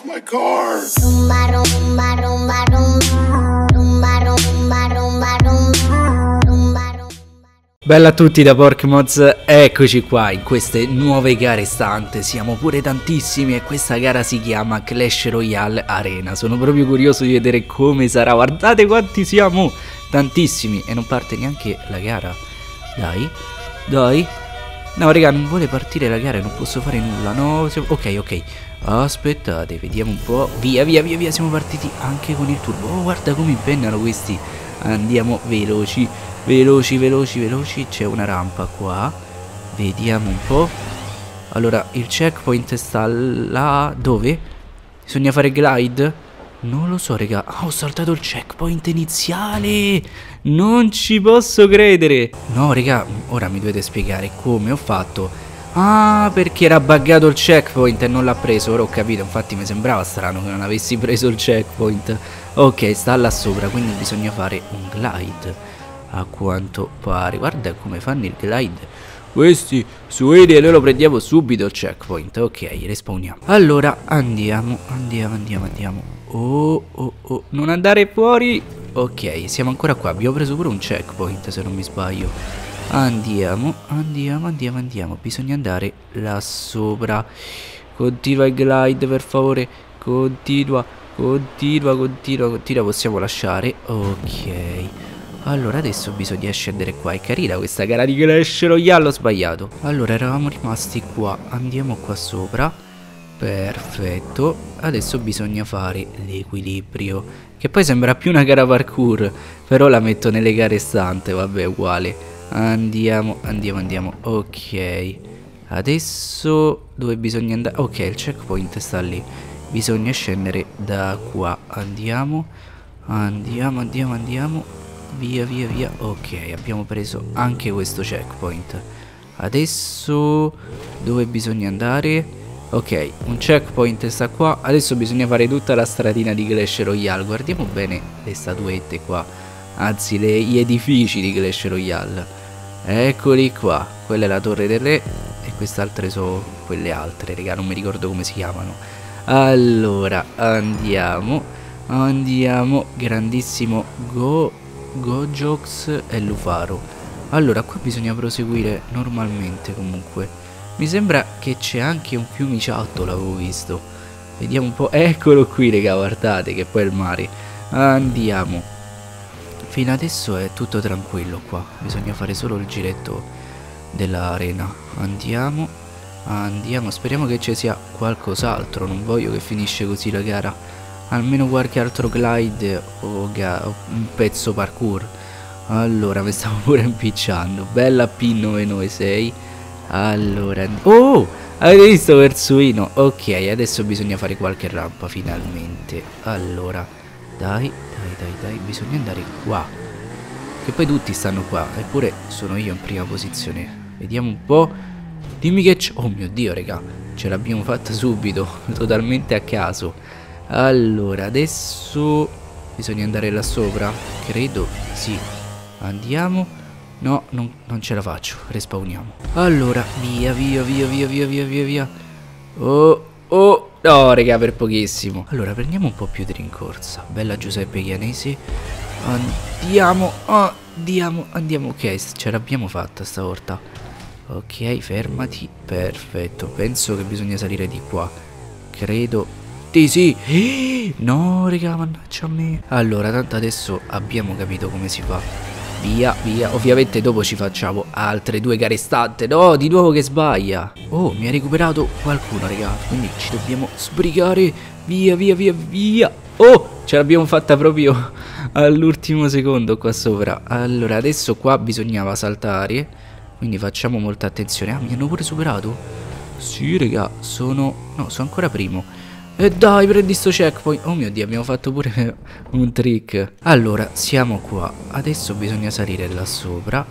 off my car. Rumba, rumba, rumba, rumba. Rumba, rumba, rumba, rumba. Rumba, rumba. Bella a tutti da Porkmods, eccoci qua in queste nuove gare stante, siamo pure tantissimi e questa gara si chiama Clash Royale Arena, sono proprio curioso di vedere come sarà, guardate quanti siamo, tantissimi e non parte neanche la gara, dai, dai, no raga non vuole partire la gara, non posso fare nulla, no, siamo- ok ok, aspettate, vediamo un po', via via via via, siamo partiti anche con il turbo, oh guarda come impennano questi, andiamo veloci, Veloci, veloci, veloci. C'è una rampa qua. Vediamo un po'. Allora, il checkpoint sta là. Dove? Bisogna fare glide? Non lo so, raga. Ah, ho saltato il checkpoint iniziale. Non ci posso credere. No, raga, ora mi dovete spiegare come ho fatto. Ah, perché era buggato il checkpoint e non l'ha preso. Ora ho capito. Infatti mi sembrava strano che non avessi preso il checkpoint. Ok, sta là sopra, quindi bisogna fare un glide a quanto pare guarda come fanno il glide questi su e noi lo prendiamo subito il checkpoint ok respawniamo allora andiamo andiamo andiamo andiamo oh oh oh. Non andare fuori. Ok siamo ancora qua. Abbiamo preso pure un checkpoint se non mi sbaglio. Andiamo andiamo andiamo andiamo. Bisogna andare là sopra. Continua il glide per favore. Continua continua continua continua. Possiamo lasciare? Ok. Allora adesso bisogna scendere qua. È carina questa gara di Clash Royale. Ho sbagliato. Allora eravamo rimasti qua. Andiamo qua sopra Perfetto. Adesso bisogna fare l'equilibrio Che poi sembra più una gara parkour Però la metto nelle gare stante Vabbè uguale. Andiamo Andiamo andiamo. Ok. Adesso dove bisogna andare? Ok il checkpoint sta lì. Bisogna scendere da qua. Andiamo Andiamo andiamo andiamo. Via via via. Ok abbiamo preso anche questo checkpoint. Adesso Dove bisogna andare Ok un checkpoint sta qua. Adesso bisogna fare tutta la stradina di Clash Royale. Guardiamo bene le statuette qua. Anzi le, gli edifici di Clash Royale. Eccoli qua. Quella è la torre del re E quest'altre sono quelle altre Raga non mi ricordo come si chiamano. Allora andiamo. Andiamo. Grandissimo Go Gojox e Lufaro. Allora, qua bisogna proseguire normalmente comunque. Mi sembra che c'è anche un fiumiciattolo, l'avevo visto. Vediamo un po'. Eccolo qui, raga, guardate che poi è il mare. Andiamo. Fino adesso è tutto tranquillo qua. Bisogna fare solo il giretto dell'arena. Andiamo. Andiamo. Speriamo che ci sia qualcos'altro. Non voglio che finisce così la gara almeno qualche altro glide o, o un pezzo parkour allora mi stavo pure impicciando bella P996 allora oh avete visto Versuino ok adesso bisogna fare qualche rampa finalmente allora dai dai dai dai bisogna andare qua che poi tutti stanno qua eppure sono io in prima posizione vediamo un po' dimmi che c'è oh mio dio raga ce l'abbiamo fatta subito totalmente a caso allora, adesso bisogna andare là sopra. Credo, sì. Andiamo. No, non, non ce la faccio. Respawniamo. Allora, via, via, via, via, via, via, via, via. Oh, oh. No, raga, per pochissimo. Allora, prendiamo un po' più di rincorsa. Bella Giuseppe Chianesi. Andiamo, andiamo, andiamo. Ok, ce l'abbiamo fatta stavolta. Ok, fermati. Perfetto. Penso che bisogna salire di qua. Credo sì, sì. No, raga, mannaggia a me. Allora, tanto adesso abbiamo capito come si fa. Via, via. Ovviamente dopo ci facciamo altre due gare stante. No, di nuovo che sbaglia. Oh, mi ha recuperato qualcuno, raga. Quindi ci dobbiamo sbrigare. Via, via, via, via. Oh, ce l'abbiamo fatta proprio all'ultimo secondo qua sopra. Allora, adesso qua bisognava saltare. Quindi facciamo molta attenzione. Ah, mi hanno pure superato? Sì, raga, sono... No, sono ancora primo. E dai, prendi sto checkpoint. Oh mio Dio, abbiamo fatto pure un trick. Allora, siamo qua. Adesso bisogna salire là sopra.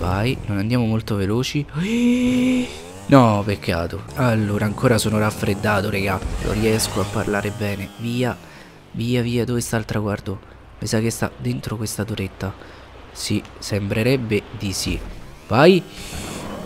Vai, non andiamo molto veloci. No, peccato. Allora, ancora sono raffreddato, raga. Non riesco a parlare bene. Via, via, via. Dove sta il traguardo? Mi sa che sta dentro questa torretta. Sì, sembrerebbe di sì. Vai.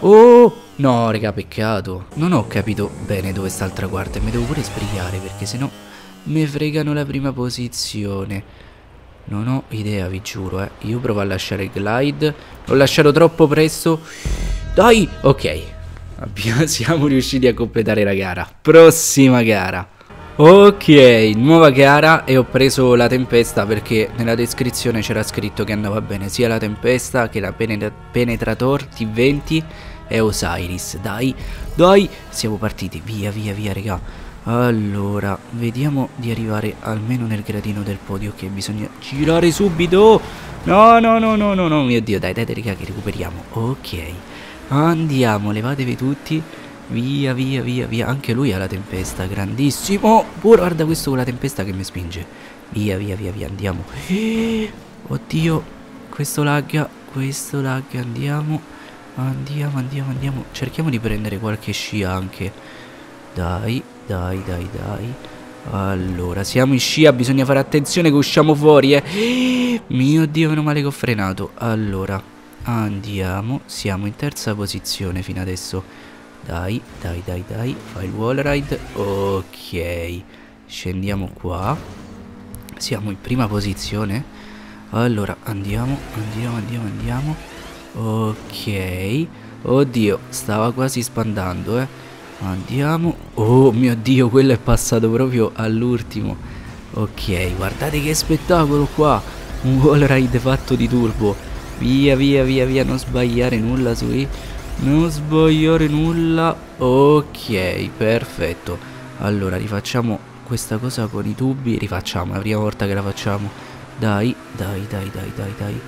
Oh! No, raga, peccato. Non ho capito bene dove sta il traguardo e mi devo pure sbrigare perché sennò mi fregano la prima posizione. Non ho idea, vi giuro, eh. Io provo a lasciare il glide. L'ho lasciato troppo presto. Dai! Ok. Abbiamo, siamo riusciti a completare la gara. Prossima gara. Ok, nuova gara e ho preso la tempesta perché nella descrizione c'era scritto che andava bene sia la tempesta che la penetra penetrator T20 e Osiris. Dai, dai, siamo partiti. Via, via, via, raga. Allora, vediamo di arrivare almeno nel gradino del podio che bisogna girare subito. No, no, no, no, no, no, mio Dio, dai, dai, raga, che recuperiamo. Ok, andiamo, levatevi tutti. Via, via, via, via. Anche lui ha la tempesta, grandissimo. Oh, guarda questo con la tempesta che mi spinge. Via, via, via, via, andiamo. oddio, questo lagga, questo lagga, andiamo. Andiamo, andiamo, andiamo. Cerchiamo di prendere qualche scia anche. Dai, dai, dai, dai. Allora, siamo in scia, bisogna fare attenzione che usciamo fuori, eh. Mio Dio, meno male che ho frenato. Allora, andiamo. Siamo in terza posizione fino adesso. Dai, dai, dai, dai. Fai il wall ride. Ok. Scendiamo qua. Siamo in prima posizione. Allora, andiamo, andiamo, andiamo, andiamo. Ok. Oddio, stava quasi spandando, eh. Andiamo. Oh mio Dio, quello è passato proprio all'ultimo. Ok, guardate che spettacolo qua. Un wall ride fatto di turbo. Via, via, via, via, non sbagliare nulla sui... Non sbagliare nulla Ok perfetto Allora rifacciamo questa cosa con i tubi Rifacciamo la prima volta che la facciamo Dai dai dai dai dai dai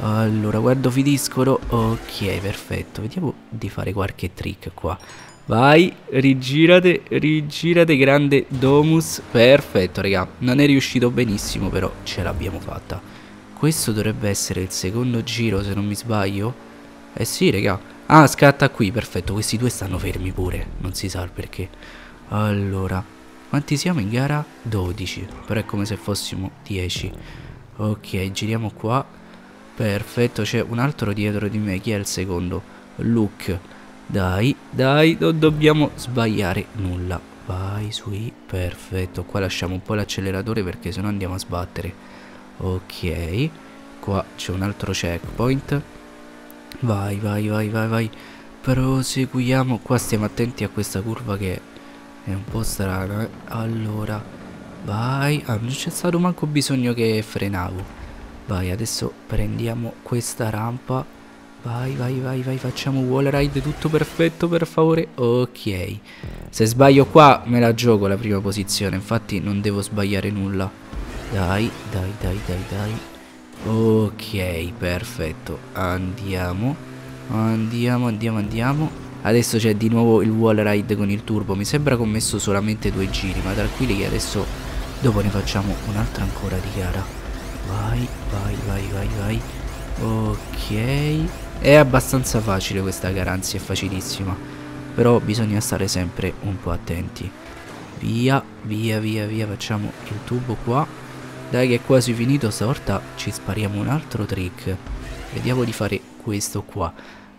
Allora guardo finiscono Ok perfetto Vediamo di fare qualche trick qua Vai, rigirate, rigirate, grande Domus Perfetto, raga Non è riuscito benissimo, però ce l'abbiamo fatta Questo dovrebbe essere il secondo giro, se non mi sbaglio Eh sì, raga Ah, scatta qui, perfetto. Questi due stanno fermi pure. Non si sa il perché. Allora, quanti siamo in gara? 12. Però è come se fossimo 10. Ok, giriamo qua. Perfetto, c'è un altro dietro di me. Chi è il secondo? Luke. Dai, dai, non dobbiamo sbagliare nulla. Vai, sui. Perfetto. Qua lasciamo un po' l'acceleratore perché sennò andiamo a sbattere. Ok. Qua c'è un altro checkpoint. Vai, vai, vai, vai, vai. Proseguiamo. Qua stiamo attenti a questa curva che è un po' strana. Eh. Allora, vai. Ah, non c'è stato manco bisogno che frenavo. Vai, adesso prendiamo questa rampa. Vai, vai, vai, vai, facciamo wall ride tutto perfetto per favore. Ok. Se sbaglio qua me la gioco la prima posizione, infatti non devo sbagliare nulla. Dai, dai, dai, dai, dai. Ok, perfetto. Andiamo. Andiamo, andiamo, andiamo. Adesso c'è di nuovo il wall ride con il turbo. Mi sembra che ho messo solamente due giri, ma tranquilli che adesso dopo ne facciamo un'altra ancora di gara. Vai, vai, vai, vai, vai. Ok. È abbastanza facile questa gara, anzi è facilissima. Però bisogna stare sempre un po' attenti. Via, via, via, via. Facciamo il tubo qua. Dai che è quasi finito stavolta ci spariamo un altro trick Vediamo di fare questo qua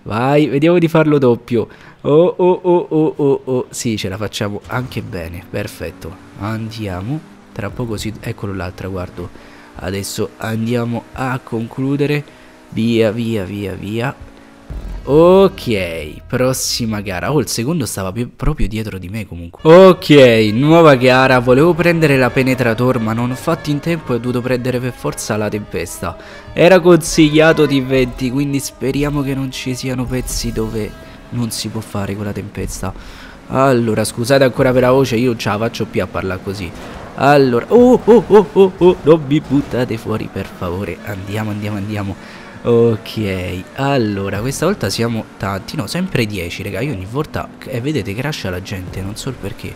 Vai, vediamo di farlo doppio Oh oh oh oh oh oh Sì, ce la facciamo anche bene Perfetto Andiamo Tra poco si... Eccolo là, traguardo Adesso andiamo a concludere Via, via, via, via Ok, prossima gara. Oh, il secondo stava proprio dietro di me comunque. Ok, nuova gara. Volevo prendere la penetrator, ma non ho fatto in tempo e ho dovuto prendere per forza la tempesta. Era consigliato di 20, quindi speriamo che non ci siano pezzi dove non si può fare con la tempesta. Allora, scusate ancora per la voce, io non ce la faccio più a parlare così. Allora, oh, oh, oh, oh, oh, non mi buttate fuori per favore. Andiamo, andiamo, andiamo. Ok, allora questa volta siamo tanti, no sempre 10 raga, io ogni volta, eh, vedete crasha la gente, non so il perché.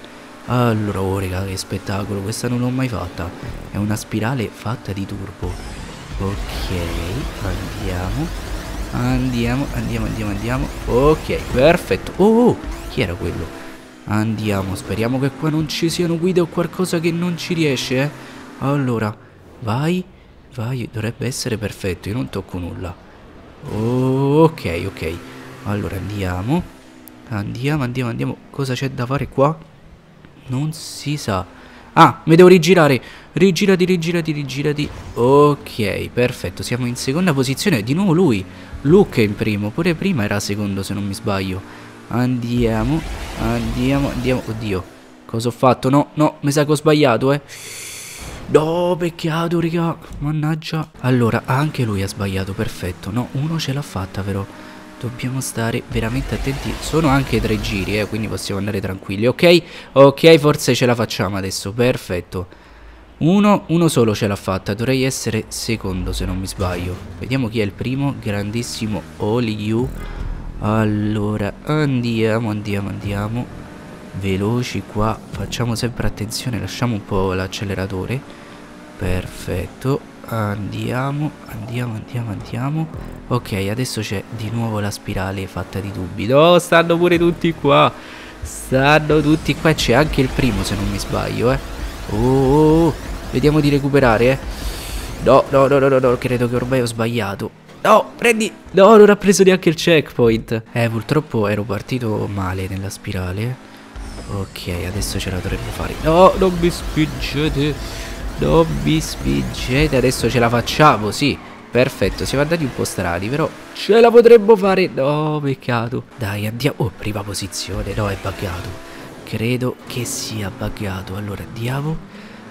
Allora, oh raga che spettacolo, questa non l'ho mai fatta, è una spirale fatta di turbo. Ok, andiamo, andiamo, andiamo, andiamo, andiamo. Ok, perfetto, oh, oh chi era quello? Andiamo, speriamo che qua non ci siano guide o qualcosa che non ci riesce, eh Allora, vai Vai, dovrebbe essere perfetto, io non tocco nulla. Oh, ok, ok. Allora andiamo. Andiamo, andiamo, andiamo. Cosa c'è da fare qua? Non si sa. Ah, mi devo rigirare. Rigirati, rigirati, rigirati. Ok, perfetto. Siamo in seconda posizione. Di nuovo lui. Luke è in primo. Pure prima era secondo, se non mi sbaglio. Andiamo, andiamo, andiamo. Oddio, cosa ho fatto? No, no, mi sa che ho sbagliato, eh. No, peccato, raga. Mannaggia. Allora, anche lui ha sbagliato, perfetto. No, uno ce l'ha fatta, però. Dobbiamo stare veramente attenti. Sono anche tre giri, eh, quindi possiamo andare tranquilli. Ok, ok, forse ce la facciamo adesso. Perfetto. Uno, uno solo ce l'ha fatta. Dovrei essere secondo, se non mi sbaglio. Vediamo chi è il primo. Grandissimo Oli You. Allora, andiamo, andiamo, andiamo. Veloci qua. Facciamo sempre attenzione, lasciamo un po' l'acceleratore. Perfetto. Andiamo, andiamo, andiamo, andiamo. Ok, adesso c'è di nuovo la spirale fatta di tubi. No, stanno pure tutti qua. Stanno tutti qua. C'è anche il primo, se non mi sbaglio, eh. Oh, oh, oh. vediamo di recuperare, eh. No, no, no, no, no, no, credo che ormai ho sbagliato. No, prendi... No, non ha preso neanche il checkpoint. Eh, purtroppo ero partito male nella spirale. Ok, adesso ce la dovremmo fare. No, non mi spingete. Non mi spingete. Adesso ce la facciamo, sì. Perfetto, siamo andati un po' strani, però ce la potremmo fare. No, peccato. Dai, andiamo. Oh, prima posizione. No, è buggato. Credo che sia buggato. Allora, andiamo.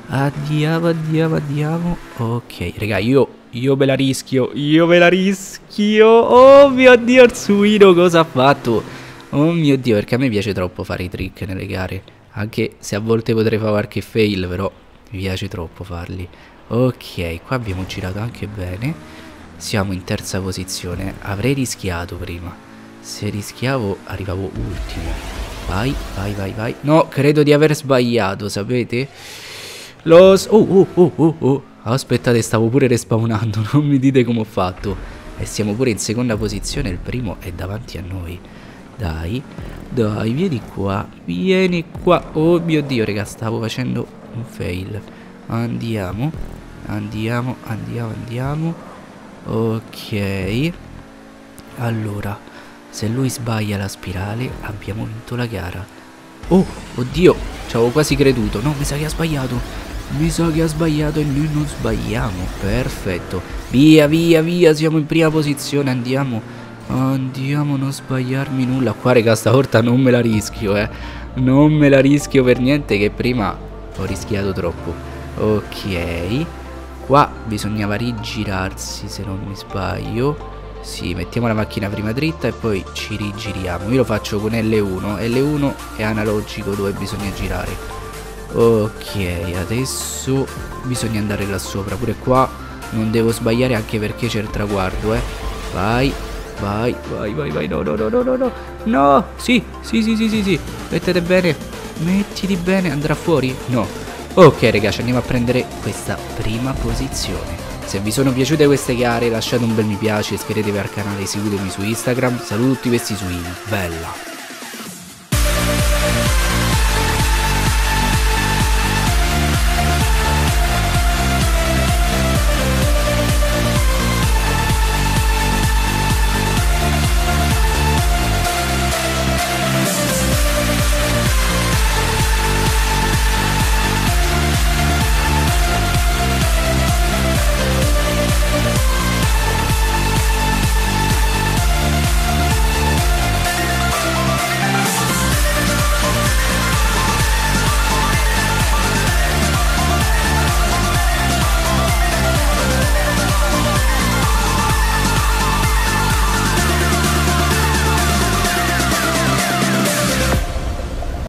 Andiamo, andiamo, andiamo. Ok, raga, io io me la rischio, io me la rischio. Oh mio Dio, il suino cosa ha fatto? Oh mio Dio, perché a me piace troppo fare i trick nelle gare. Anche se a volte potrei fare qualche fail, però mi piace troppo farli. Ok, qua abbiamo girato anche bene. Siamo in terza posizione. Avrei rischiato prima. Se rischiavo arrivavo ultimo. Vai, vai, vai, vai. No, credo di aver sbagliato, sapete? Lo... Oh, oh, oh, oh, oh. Aspettate, stavo pure respawnando, non mi dite come ho fatto. E siamo pure in seconda posizione, il primo è davanti a noi. Dai, dai, vieni qua, vieni qua. Oh mio Dio, raga, stavo facendo un fail. Andiamo, andiamo, andiamo, andiamo. Ok. Allora, se lui sbaglia la spirale, abbiamo vinto la gara. Oh, oddio, ci avevo quasi creduto. No, mi sa che ha sbagliato. Mi sa che ha sbagliato e noi non sbagliamo. Perfetto. Via, via, via. Siamo in prima posizione. Andiamo. Andiamo, non sbagliarmi nulla. Qua, raga, stavolta non me la rischio, eh. Non me la rischio per niente che prima ho rischiato troppo. Ok. Qua bisognava rigirarsi, se non mi sbaglio. Sì, mettiamo la macchina prima dritta e poi ci rigiriamo. Io lo faccio con L1. L1 è analogico dove bisogna girare. Ok, adesso bisogna andare là sopra. Pure qua non devo sbagliare anche perché c'è il traguardo, eh. Vai, vai, vai, vai, vai. No, no, no, no, no, no. No, sì, sì, sì, sì, sì, sì. Mettete bene. Mettiti bene. Andrà fuori? No. Ok, ragazzi, andiamo a prendere questa prima posizione. Se vi sono piaciute queste gare lasciate un bel mi piace, iscrivetevi al canale, seguitemi su Instagram, saluto tutti questi suini, bella!